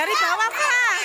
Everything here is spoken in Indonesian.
dari bawah pak.